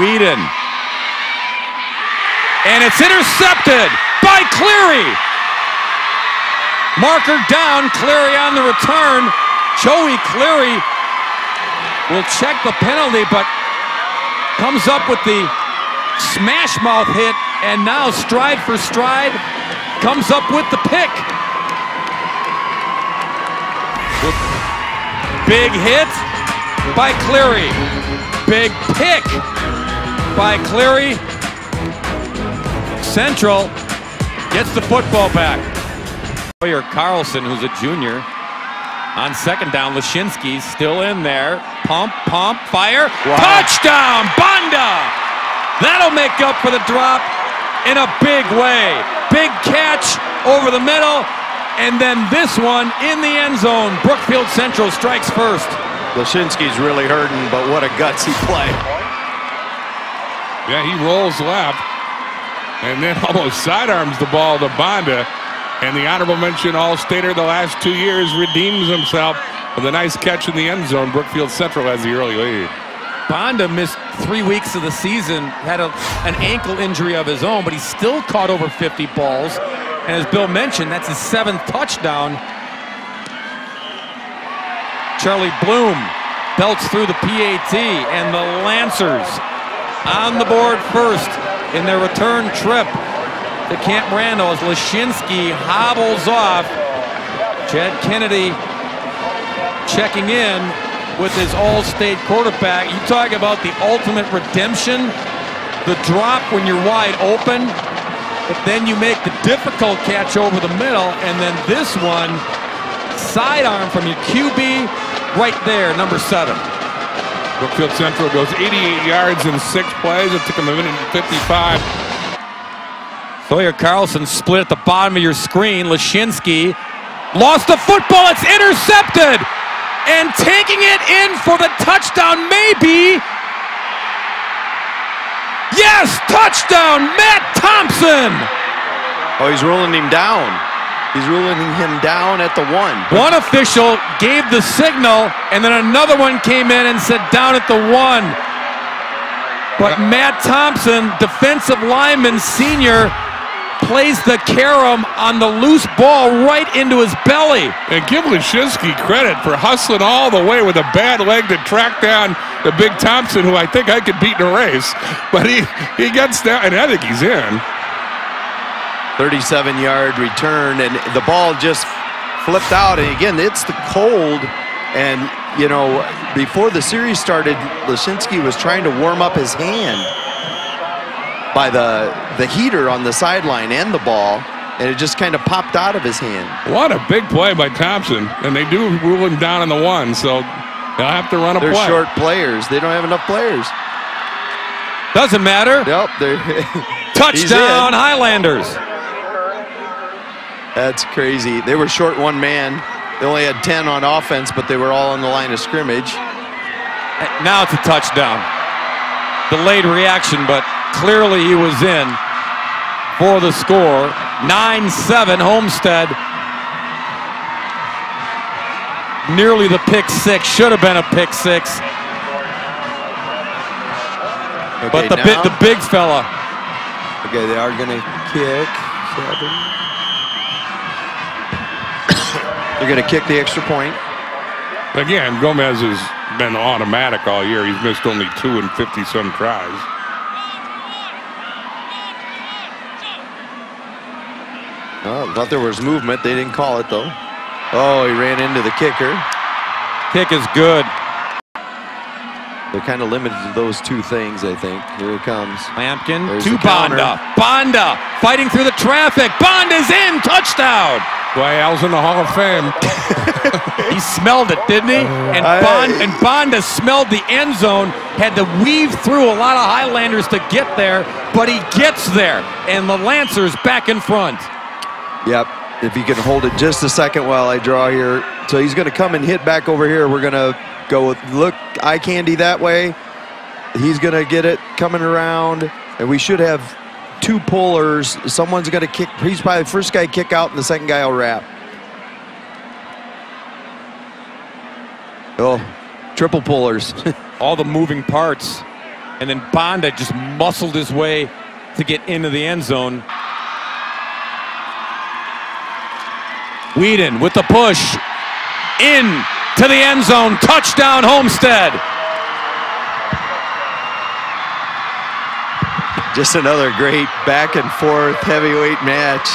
Whedon. And it's intercepted by Cleary. Marker down, Cleary on the return. Joey Cleary will check the penalty, but comes up with the smash mouth hit, and now stride for stride comes up with the pick. Big hit by Cleary. Big pick by Cleary. Central gets the football back. Sawyer Carlson, who's a junior, on second down. Lashinsky still in there. Pump, pump, fire. Wow. Touchdown, Banda! That'll make up for the drop in a big way. Big catch over the middle. And then this one in the end zone. Brookfield Central strikes first. Lashinsky's really hurting, but what a gutsy play. Yeah, he rolls left and then almost sidearms the ball to Banda. And the honorable mention all-stater the last two years redeems himself with a nice catch in the end zone. Brookfield Central has the early lead. Banda missed three weeks of the season, had a, an ankle injury of his own, but he still caught over 50 balls. And as Bill mentioned, that's his seventh touchdown. Charlie Bloom belts through the PAT, and the Lancers on the board first in their return trip to Camp Randall as Lashinsky hobbles off. Chad Kennedy checking in with his all-state quarterback. You talk about the ultimate redemption, the drop when you're wide open, but then you make the difficult catch over the middle, and then this one, sidearm from your QB, right there, number seven. Brookfield Central goes 88 yards in six plays. It took him a minute and 55. Sawyer Carlson split at the bottom of your screen. Lashinsky lost the football. It's intercepted. And taking it in for the touchdown, maybe. Yes, touchdown, Matt Thompson. Oh, he's rolling him down. He's ruling him down at the one. One official gave the signal, and then another one came in and said down at the one. But Matt Thompson, defensive lineman, senior, plays the carom on the loose ball right into his belly. And give Lashinsky credit for hustling all the way with a bad leg to track down the big Thompson, who I think I could beat in a race. But he, he gets down, and I think he's in. 37 yard return, and the ball just flipped out. And again, it's the cold. And, you know, before the series started, Lashinsky was trying to warm up his hand by the, the heater on the sideline and the ball, and it just kind of popped out of his hand. What a big play by Thompson. And they do rule him down on the one, so they'll have to run a They're play. short players. They don't have enough players. Doesn't matter. Yep. They're Touchdown, in. Highlanders. That's crazy. They were short one man. They only had 10 on offense, but they were all on the line of scrimmage. Now it's a touchdown. Delayed reaction, but clearly he was in for the score. 9-7 Homestead. Nearly the pick six. Should have been a pick six. but Okay, the, bit, the big fella. Okay, they are going to kick. Seven. They're going to kick the extra point. Again, Gomez has been automatic all year. He's missed only two and 50 some tries. Oh, thought there was movement. They didn't call it, though. Oh, he ran into the kicker. Kick is good. They're kind of limited to those two things, I think. Here it comes. Lampkin There's to the. Banda. Banda fighting through the traffic. Banda's in. Touchdown. Why Al's in the Hall of Fame. He smelled it, didn't he? And, Bond, and Banda smelled the end zone, had to weave through a lot of Highlanders to get there, but he gets there. And the Lancers back in front. Yep. If you can hold it just a second while I draw here. So he's going to come and hit back over here. We're going to go with look eye candy that way. He's going to get it coming around. And we should have two pullers. Someone's going to kick. He's probably the first guy kick out and the second guy will wrap. Oh, triple pullers. All the moving parts. And then Banda just muscled his way to get into the end zone. Whedon with the push in to the end zone. Touchdown, Homestead. Just another great back and forth heavyweight match.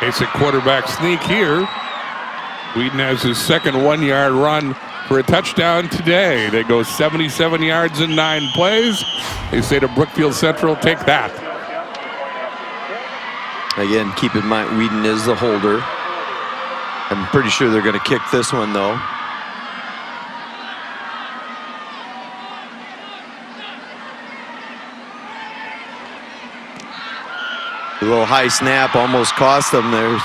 It's a quarterback sneak here. Whedon has his second one yard run for a touchdown today. They go 77 yards in nine plays. They say to Brookfield Central, take that. Again, keep in mind, Whedon is the holder. I'm pretty sure they're going to kick this one, though. Little high snap almost cost them there.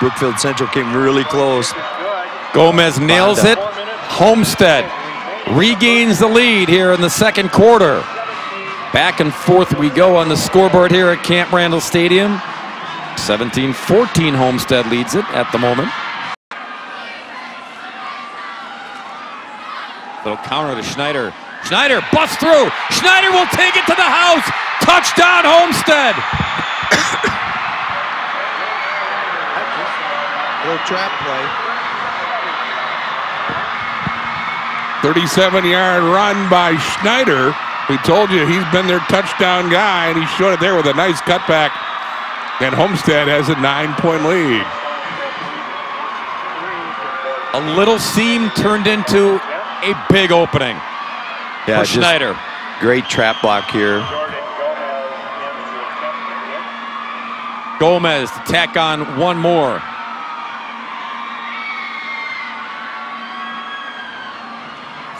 Brookfield Central came really close. Gomez nails it. Homestead regains the lead here in the second quarter. Back and forth we go on the scoreboard here at Camp Randall Stadium. 17-14 Homestead leads it at the moment. Little counter to Schneider. Schneider busts through. Schneider will take it to the house. Touchdown Homestead. Little trap play. 37 yard run by Schneider. We told you he's been their touchdown guy, and he showed it there with a nice cutback. And Homestead has a nine point lead. A little seam turned into a big opening Yeah, for Schneider. great trap block here. Gomez to tack on one more.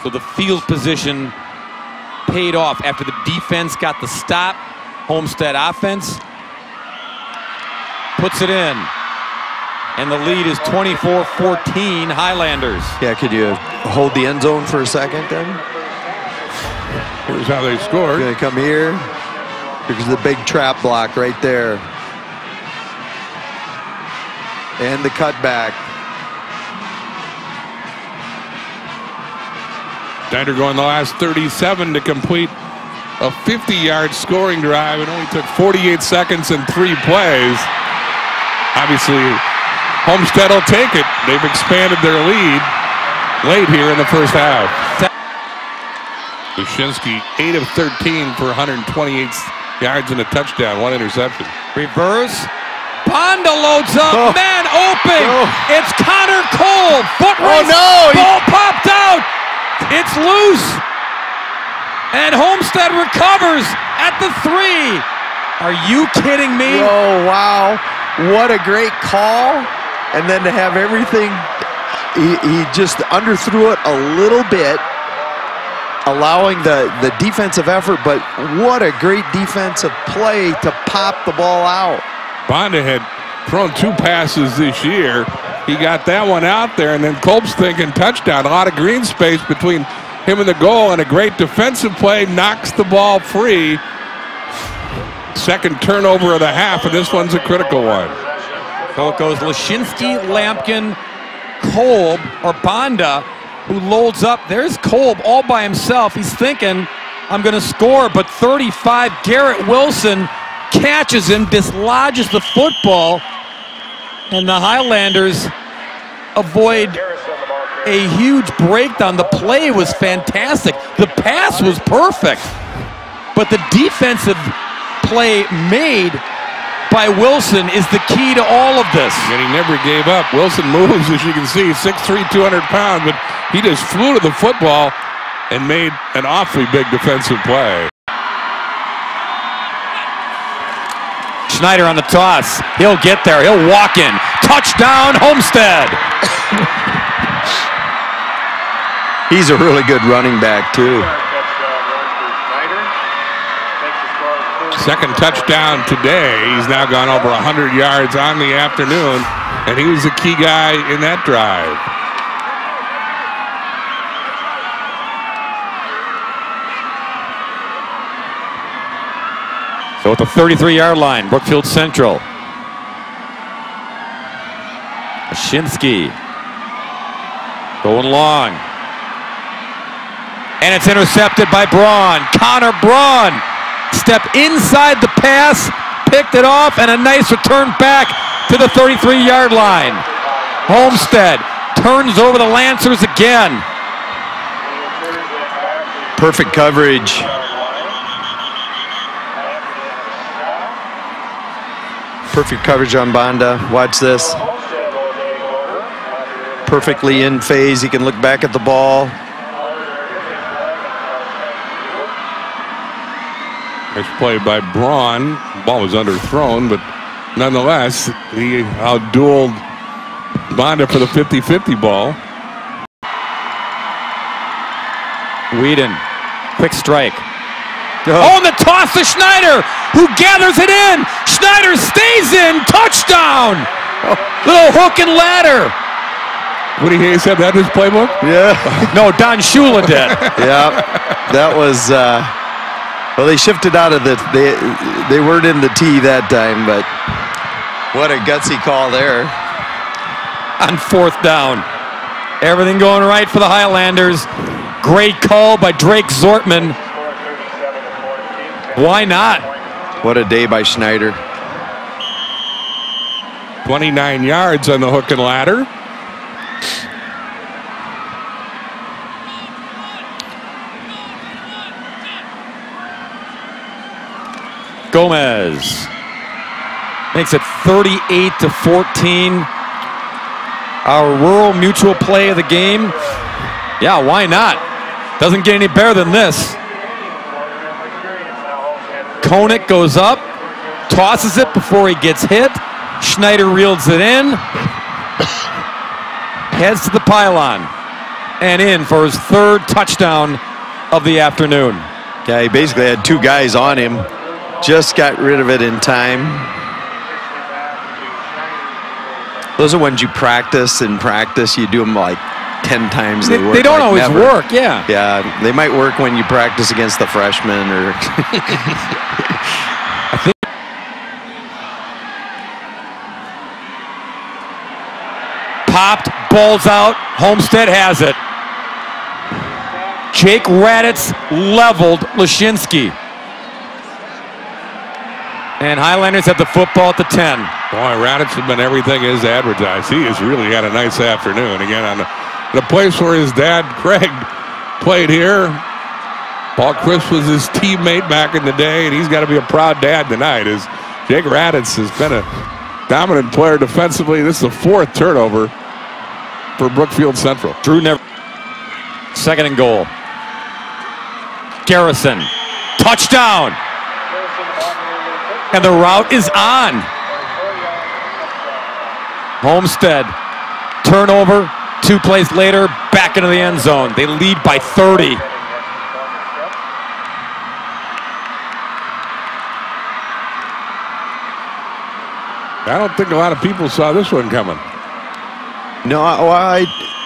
So the field position paid off after the defense got the stop. Homestead offense puts it in. And the lead is 24-14 Highlanders. Yeah, could you hold the end zone for a second then? Here's how they scored. Gonna come here. Because the big trap block right there. And the cutback. Schneider going the last 37 to complete a 50-yard scoring drive. It only took 48 seconds and three plays. Obviously, Homestead will take it. They've expanded their lead late here in the first half. Lashinsky, 8 of 13 for 128 yards and a touchdown, one interception. Reverse. Banda loads up. Oh. Man open. No. It's Connor Kolb. Foot Oh, race. no. He- Ball popped out. It's loose. And Homestead recovers at the three. Are you kidding me? Oh, wow. What a great call. And then to have everything, he, he just underthrew it a little bit, allowing the, the defensive effort, but what a great defensive play to pop the ball out. Banda had thrown two passes this year. He got that one out there, and then Kolb's thinking touchdown. A lot of green space between him and the goal, and a great defensive play knocks the ball free. Second turnover of the half, and this one's a critical one. So it goes Lashinsky, Lampkin, Kolb, or Banda, who loads up. There's Kolb all by himself. He's thinking, I'm going to score, but 35, Garrett Wilson catches him, dislodges the football, and the Highlanders avoid a huge breakdown. The play was fantastic. The pass was perfect. But the defensive play made by Wilson is the key to all of this. And he never gave up. Wilson moves, as you can see, 6'3", 200 pounds, but he just flew to the football and made an awfully big defensive play. Schneider on the toss. He'll get there. He'll walk in. Touchdown, Homestead. He's a really good running back, too. Second touchdown today. He's now gone over 100 yards on the afternoon, and he was a key guy in that drive. So at the 33-yard line, Brookfield Central. Shinsky going long. And it's intercepted by Braun. Connor Braun step inside the pass, picked it off, and a nice return back to the 33 yard line. Homestead turns over the Lancers again. Perfect coverage. Perfect coverage on Banda. Watch this. Perfectly in phase. He can look back at the ball. Nice play by Braun. Ball was underthrown, but nonetheless, he outdueled Banda for the 50-50 ball. Whedon, quick strike. Oh, and the toss to Schneider, who gathers it in. Schneider stays in. Touchdown. Little hook and ladder. Woody Hayes have that in his playbook? Yeah. No, Don Shula did. yeah. That was, uh, well, they shifted out of the, they, they weren't in the T that time, but what a gutsy call there. on fourth down. Everything going right for the Highlanders. Great call by Drake Zortman. Why not? What a day by Schneider. 29 yards on the hook and ladder. Gomez makes it 38 to 14. Our Rural Mutual play of the game. Yeah, why not? Doesn't get any better than this. Koenig goes up, tosses it before he gets hit. Schneider reels it in, heads to the pylon, and in for his third touchdown of the afternoon. Yeah, he basically had two guys on him. Just got rid of it in time. Those are ones you practice and practice. You do them like 10 times. They, They, work they don't like always never. work, yeah. Yeah, they might work when you practice against the freshmen or Popped, balls out. Homestead has it. Jake Raddatz leveled Lashinsky. And Highlanders have the football at the 10. Boy, Raddatz has been everything is advertised. He has really had a nice afternoon. Again, on the, the place where his dad, Craig, played here. Paul Chryst was his teammate back in the day, and he's got to be a proud dad tonight. As Jake Raddatz has been a dominant player defensively. This is the fourth turnover for Brookfield Central. Drew never. Second and goal. Garrison. Touchdown. And the route is on. Homestead. Turnover. Two plays later. Back into the end zone. They lead by 30. I don't think a lot of people saw this one coming. No, I, well, I,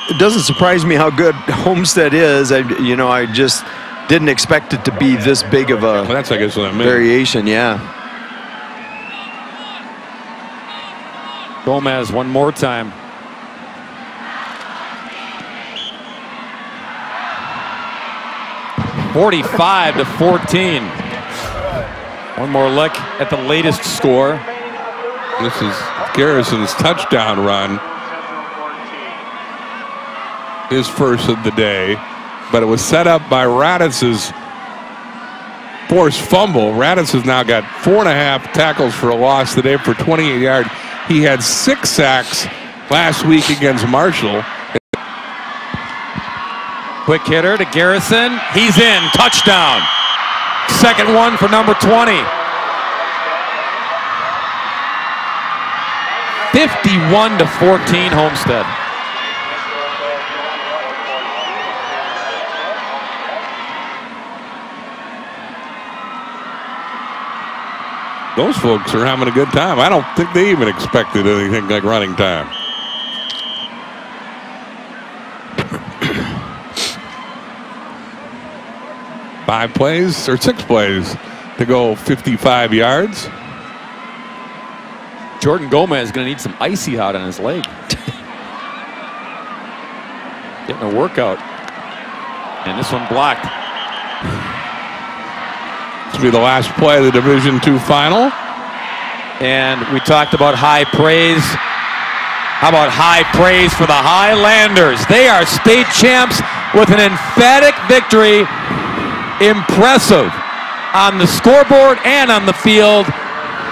it doesn't surprise me how good Homestead is. I, you know, I just didn't expect it to be this big of Well, a that's, I guess, what I meant. variation. Yeah. Gomez one more time. Forty-five to fourteen. One more look at the latest score. This is Garrison's touchdown run. His first of the day. But it was set up by Raddatz's forced fumble. Raddatz has now got four and a half tackles for a loss today for 28 yards. He had six sacks last week against Marshall. Quick hitter to Garrison. He's in. Touchdown. Second one for number 20. 51 to 14 Homestead. Those folks are having a good time. I don't think they even expected anything like running time. Five plays or six plays to go 55 yards. Jordan Gomez is going to need some icy hot on his leg. Getting a workout. And this one blocked. This will be the last play of the Division Two final. And we talked about high praise. How about high praise for the Highlanders? They are state champs with an emphatic victory. Impressive on the scoreboard and on the field.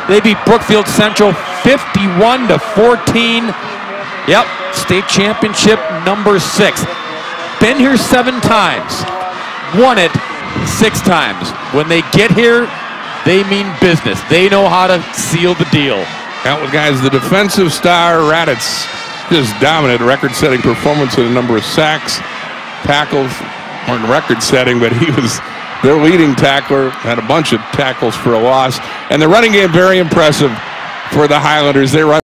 They beat Brookfield Central 51 to 14. Yep, state championship number six. Been here seven times, won it six times. When they get here, they mean business. They know how to seal the deal. Out with guys, the defensive star Raddatz just dominant record-setting performance with a number of sacks, tackles, weren't record-setting, but he was their leading tackler. Had a bunch of tackles for a loss, and the running game very impressive for the Highlanders. They run.